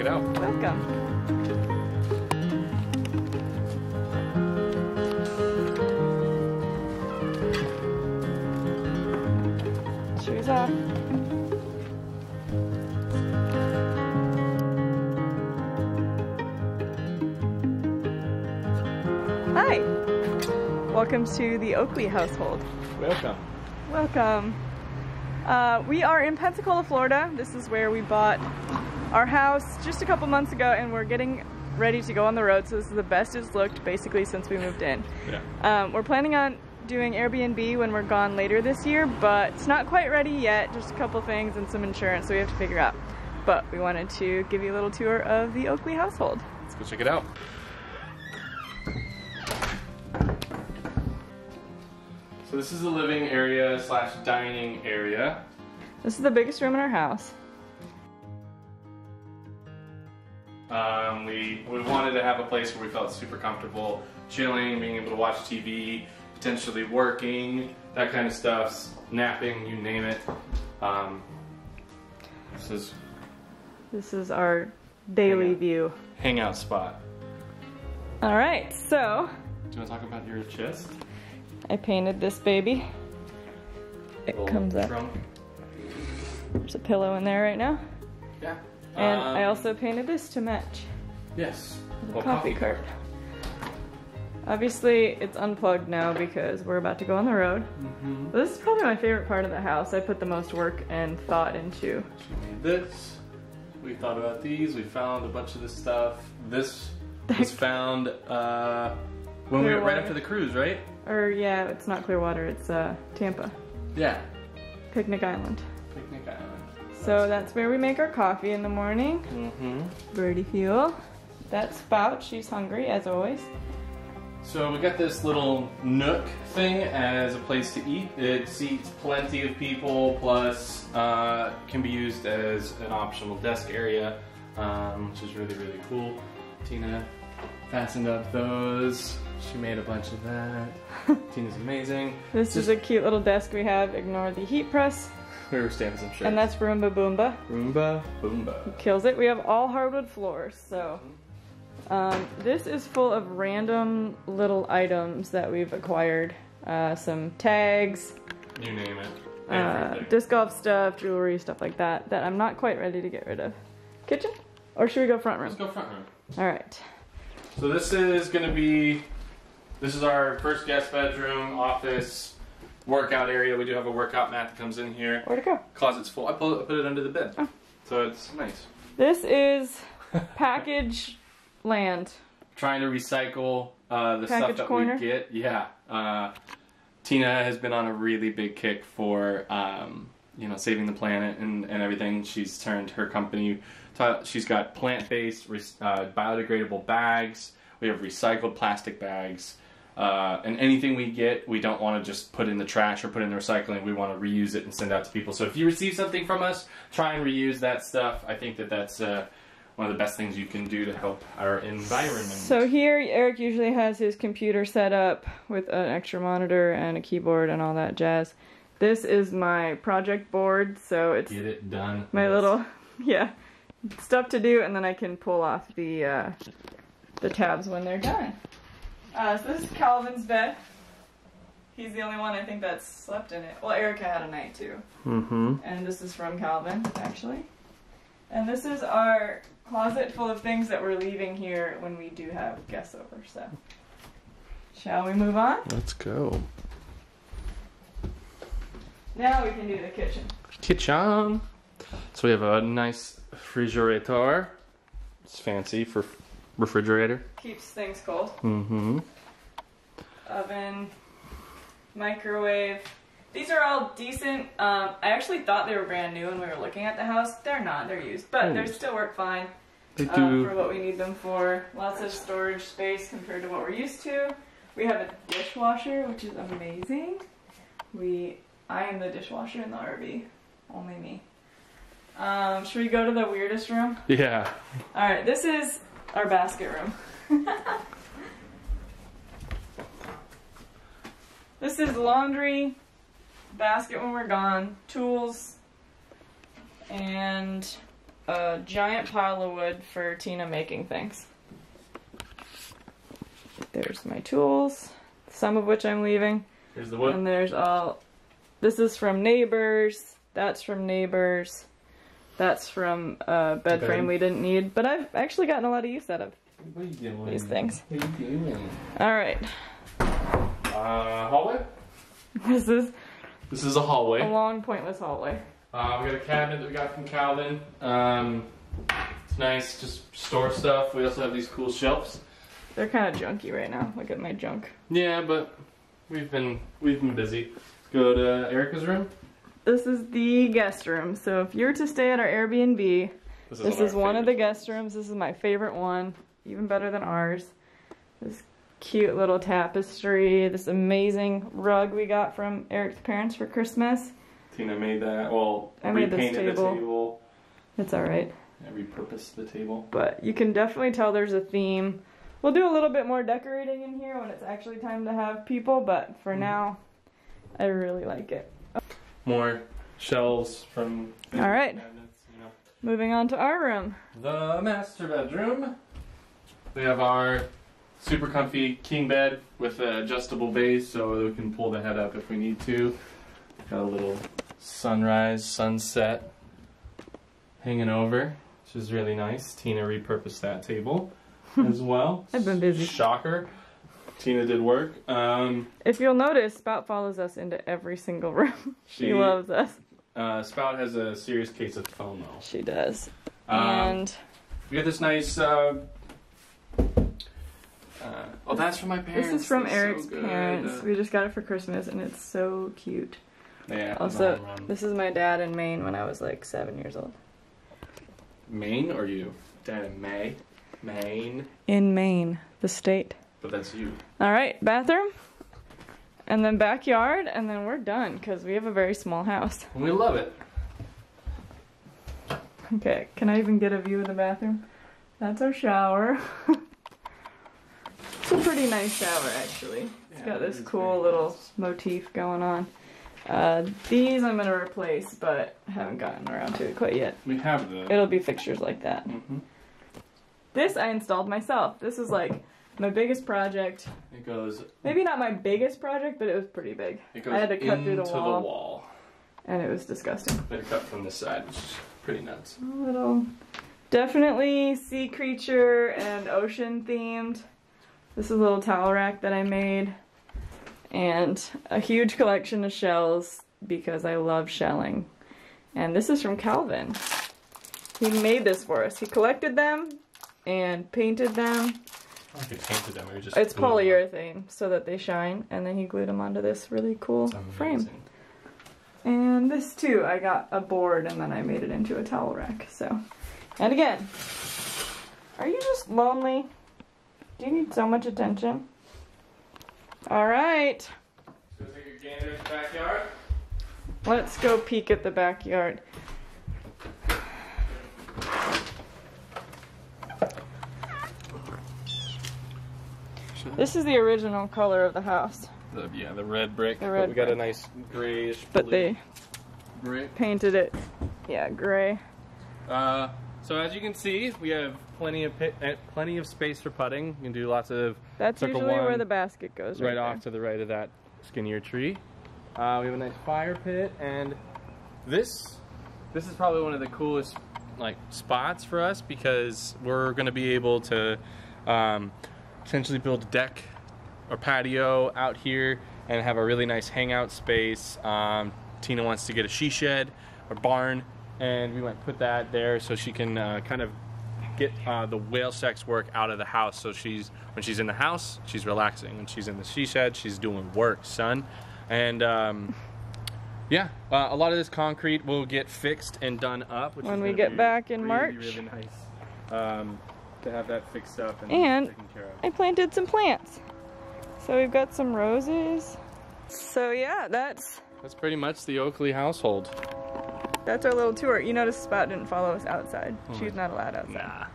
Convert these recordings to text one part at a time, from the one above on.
it out. Welcome. Shoes off. Hi. Welcome to the Oakley household. Welcome. Welcome. Uh, we are in Pensacola, Florida. This is where we bought our house just a couple months ago, and we're getting ready to go on the road. So this is the best it's looked basically since we moved in. Yeah. Um, we're planning on doing Airbnb when we're gone later this year, but it's not quite ready yet. Just a couple things and some insurance, so we have to figure out. But we wanted to give you a little tour of the Oakley household. Let's go check it out. So this is the living area slash dining area. This is the biggest room in our house. Um, we we wanted to have a place where we felt super comfortable, chilling, being able to watch TV, potentially working, that kind of stuff, napping, you name it. Um, this is This is our daily Yeah. view. hangout spot. All right, so Do you want to talk about your chest? I painted this baby. It comes up. trunk? There's a pillow in there right now. Yeah. And I Um, also painted this to match yes. the Well, coffee cart. Obviously, it's unplugged now because we're about to go on the road. Mhm. This is probably my favorite part of the house. I put the most work and thought into. She made this. We thought about these. We found a bunch of this stuff. This was found uh, when we were right after the cruise, right? Or yeah, it's not Clearwater, it's uh, Tampa, Yeah. Picnic Island. Picnic Island. So that's where we make our coffee in the morning. Mm-hmm. Birdie fuel. That's Spout, she's hungry as always. So we got this little nook thing as a place to eat. It seats plenty of people, plus uh, can be used as an optional desk area, um, which is really really cool. Tina fastened up those. She made a bunch of that. Tina's amazing. This is a cute little desk we have. Ignore the heat press. We were stamping some shit. And that's Roomba Boomba. Roomba Boomba. Kills it. We have all hardwood floors, so. Um, this is full of random little items that we've acquired. Uh, some tags, You name it. uh, disc golf stuff, jewelry, stuff like that, that I'm not quite ready to get rid of. Kitchen? Or should we go front room? Let's go front room. Alright. So this is gonna be, this is our first guest bedroom, office, workout area. We do have a workout mat that comes in here. Where to go? Closet's full. I put, I put it under the bed. Oh. So it's nice. This is package land. Trying to recycle uh, the Package stuff that corner? we get. Yeah. Uh, Tina has been on a really big kick for, um, you know, saving the planet and, and everything. She's turned her company. To, she's got plant-based, uh, biodegradable bags. We have recycled plastic bags. Uh, and anything we get, we don't want to just put in the trash or put in the recycling. We want to reuse it and send out to people. So if you receive something from us, try and reuse that stuff. I think that that's uh, one of the best things you can do to help our environment. So here, Eric usually has his computer set up with an extra monitor and a keyboard and all that jazz. This is my project board, so it's Get it done. my little, yeah, stuff to do, and then I can pull off the uh, the tabs when they're done. Uh, so this is Calvin's bed. He's the only one I think that's slept in it. Well, Erica had a night too. Mm-hmm. And this is from Calvin, actually. And this is our closet full of things that we're leaving here when we do have guests over, so. Shall we move on? Let's go. Now we can do the kitchen. Kitchen. So we have a nice refrigerator. It's fancy for refrigerator. Keeps things cold. Mm-hmm. Oven, microwave. These are all decent. Um, I actually thought they were brand new when we were looking at the house. They're not, they're used, but they still work fine. They uh, do. for what we need them for. Lots of storage space compared to what we're used to. We have a dishwasher, which is amazing. We, I am the dishwasher in the RV, only me. Um, should we go to the weirdest room? yeah. All right, this is our basket room. this is laundry, basket when we're gone, tools, and a giant pile of wood for Tina making things. There's my tools, some of which I'm leaving. Here's the wood. And there's all. This is from neighbors. That's from neighbors. That's from a bed frame we didn't need, but I've actually gotten a lot of use out of. What are you doing? These things. What are you doing? All right, Uh, hallway. this is This is a hallway. a long, pointless hallway. Uh, we got a cabinet that we got from Calvin. Um, it's nice, just store stuff. We also have these cool shelves. They're kind of junky right now. Look at my junk. Yeah, but we've been we've been busy. Let's go to Erica's room. This is the guest room. So if you're to stay at our Airbnb, this is one of the guest rooms. This is my favorite one, even better than ours. This cute little tapestry, this amazing rug we got from Eric's parents for Christmas. Tina made that. Well, I made this table. the table. It's all right, Yeah, repurposed the table. but you can definitely tell there's a theme. We'll do a little bit more decorating in here when it's actually time to have people, but for Mhm. now, I really like it. More shelves from. All right. cabinets, you know. Moving on to our room. The master bedroom. We have our super comfy king bed with an adjustable base so we can pull the head up if we need to. Got a little sunrise, sunset hanging over, which is really nice. Tina repurposed that table as well. I've been busy. Shocker. Tina did work. Um, If you'll notice, Spout follows us into every single room. she, She- loves us. uh, Spout has a serious case of FOMO. She does. Um, and We got this nice. Uh, uh, oh, that's from my parents. this is from That's Eric's good. parents. We just got it for Christmas, and it's so cute. Yeah. Also, this is my dad in Maine when I was like seven years old. Maine or you? Dad in May. Maine. In Maine, the state. But that's you. All right, bathroom, and then backyard, and then we're done because we have a very small house. And we love it. Okay, can I even get a view of the bathroom? That's our shower. it's a pretty nice shower, actually. It's Yeah, got this cool little nice. motif going on. Uh, these I'm gonna replace, but haven't gotten around to it quite yet. We have the. It'll be fixtures like that. hmm This I installed myself. This is like my biggest project. It goes. Maybe not my biggest project, but it was pretty big. It goes I had to cut through the wall. wall. And it was disgusting. Cut from this side, which is pretty nuts. A little, definitely sea creature and ocean themed. This is a little towel rack that I made, and a huge collection of shells because I love shelling. And this is from Calvin. He made this for us. He collected them and painted them. I don't think it painted them. We just. It's glued them. polyurethane so that they shine, and then he glued them onto this really cool frame. And this too, I got a board and then I made it into a towel rack. So, and again, are you just lonely? Do you need so much attention? All right, So take a gander at the backyard. let's go peek at the backyard. This is the original color of the house, The, yeah, the red brick. The but red we got a nice grayish but they brick. painted it, yeah, gray. Uh, so as you can see, we have plenty of pit, uh, plenty of space for putting. You can do lots of That's Circle usually where the basket goes. right, Right, off to the right of that skinnier tree. Uh, we have a nice fire pit, and this this is probably one of the coolest like spots for us because we're going to be able to um, essentially build a deck or patio out here and have a really nice hangout space. Um, Tina wants to get a she shed or barn, and we might put that there so she can uh, kind of get uh, the whale sex work out of the house. So she's when she's in the house, she's relaxing. When she's in the she shed, she's doing work, son. And um, yeah, uh, a lot of this concrete will get fixed and done up. Which When is we get back in really, March. really nice um, to have that fixed up and, And- taken care of. I planted some plants. So we've got some roses. So yeah, that's That's pretty much the Oakley household. that's our little tour. You notice Spot didn't follow us outside. Oh She's not allowed outside. Nah.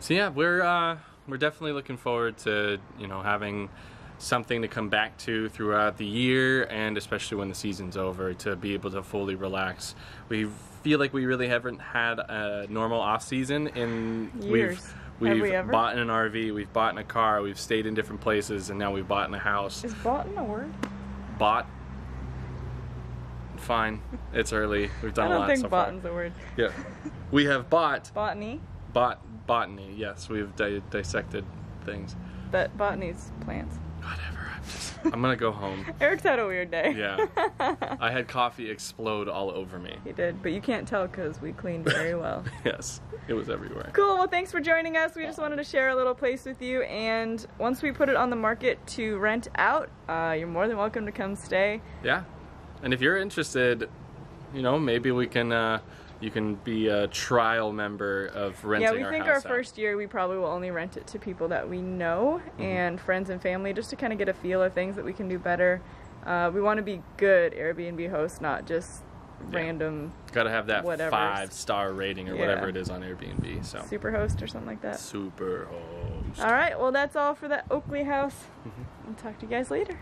So yeah, we're uh, we're definitely looking forward to you know having something to come back to throughout the year and especially when the season's over to be able to fully relax. We feel like we really haven't had a normal off season in Years. we've we've we ever? bought in an RV, we've bought in a car, we've stayed in different places and now we've bought in a house. Is bought in a word? Bought Fine. It's early. We've done I a don't lot think so far. botany's a word. Yeah. We have bought Botany? bot botany. Yes, we've di- dissected things. That botany's plants. Whatever. I'm just. I'm gonna go home. Eric's had a weird day. Yeah. I had coffee explode all over me. he did, but you can't tell because we cleaned very well. Yes, it was everywhere. Cool. Well, thanks for joining us. We just wanted to share a little place with you. And once we put it on the market to rent out, uh, you're more than welcome to come stay. Yeah. And if you're interested, you know, maybe we can. Uh, you can be a trial member of renting yeah, we our think our out. first year we probably will only rent it to people that we know Mm-hmm. and friends and family just to kind of get a feel of things that we can do better. Uh, we want to be good Airbnb hosts, not just Yeah. random Got to have that Whatever. five star rating or Yeah. whatever it is on Airbnb. So super host or something like that. super host. All right, well, that's all for the Oakley house. Mm-hmm. I'll talk to you guys later.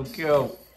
Well, which